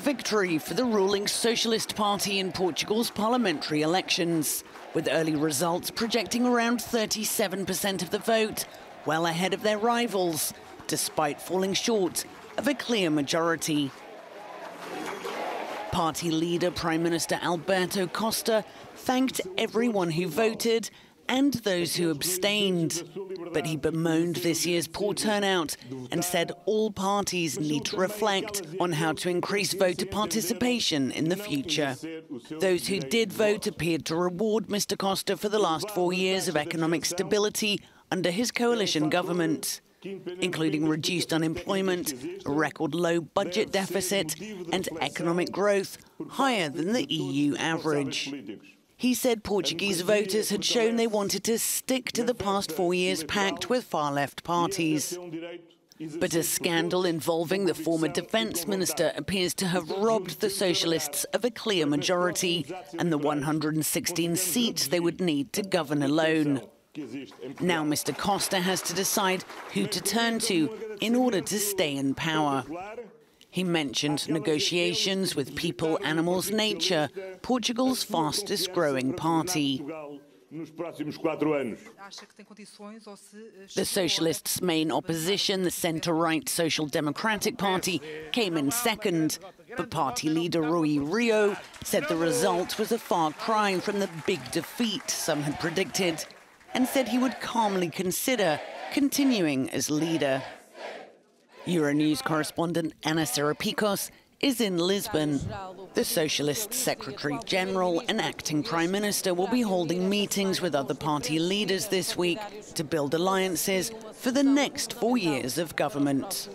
Victory for the ruling Socialist Party in Portugal's parliamentary elections, with early results projecting around 37% of the vote, well ahead of their rivals, despite falling short of a clear majority. Party leader Prime Minister Antonio Costa thanked everyone who voted and those who abstained. But he bemoaned this year's poor turnout and said all parties need to reflect on how to increase voter participation in the future. Those who did vote appeared to reward Mr. Costa for the last four years of economic stability under his coalition government including reduced unemployment, a record low budget deficit, and economic growth higher than the EU average. He said Portuguese voters had shown they wanted to stick to the past four years' pact with far left parties. But a scandal involving the former defence minister appears to have robbed the Socialists of a clear majority and the 116 seats they would need to govern alone. Now Mr Costa has to decide who to turn to in order to stay in power. He mentioned negotiations with People, Animals, Nature, Portugal's fastest growing party. The Socialists' main opposition, the centre right Social Democratic Party, came in second. But party leader Rui Rio said the result was a far cry from the big defeat some had predicted and said he would calmly consider continuing as leader. Euronews correspondent Ana Serapikos is in Lisbon. The Socialist Secretary General and acting Prime Minister will be holding meetings with other party leaders this week to build alliances for the next four years of government.